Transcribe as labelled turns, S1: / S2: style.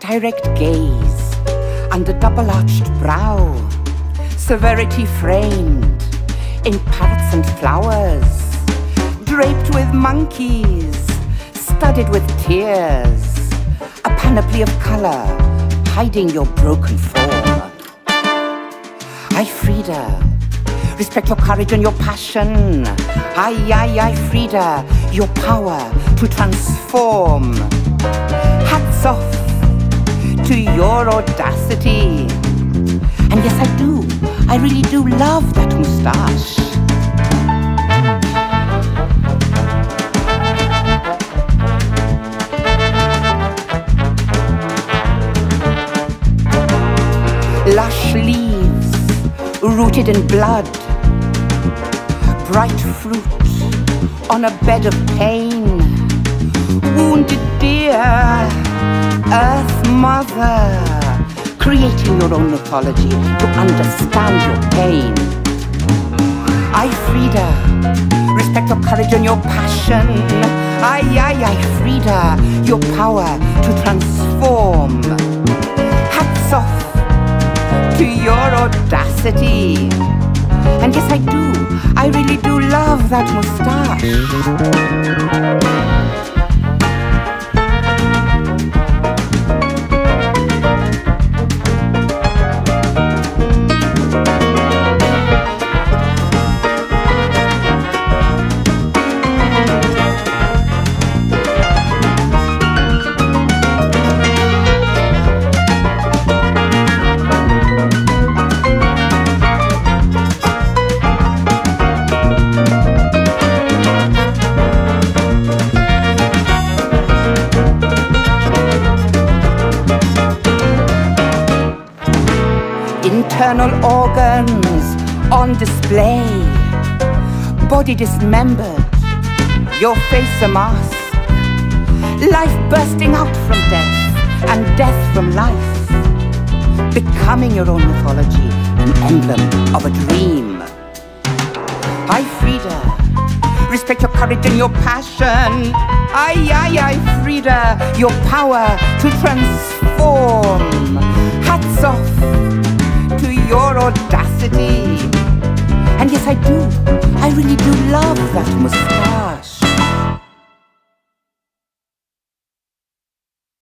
S1: direct gaze, and the double arched brow, severity framed in parrots and flowers, draped with monkeys, studded with tears, a panoply of color hiding your broken form. Ay, Frida, respect your courage and your passion. Ay, ay, ay, Frida, your power to transform. Hats off to your audacity. And yes, I do. I really do love that moustache. Lush leaves rooted in blood. Bright fruit on a bed of pain. Wounded deer, earth mother. Creating your own mythology to understand your pain. I, Frida, respect your courage and your passion. I, I, I, Frida, your power to transform. Hats off to your audacity. And yes, I do. I really do love that moustache. Internal organs on display, body dismembered, your face a mask, life bursting out from death, and death from life, becoming your own mythology, an emblem of a dream. Hi, Frida, respect your courage and your passion. Ay, ay, ay, Frida, your power to transform. Hats off audacity. And yes, I do. I really do love that moustache.